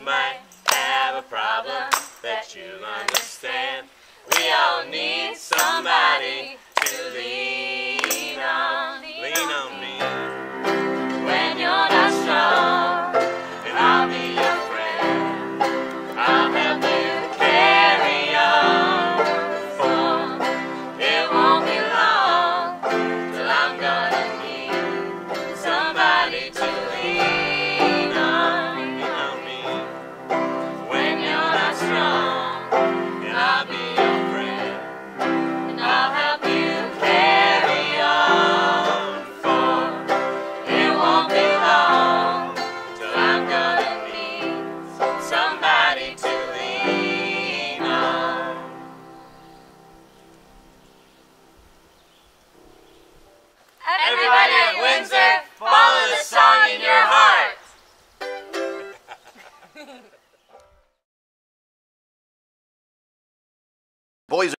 might have a problem that you understand. We all need. Boys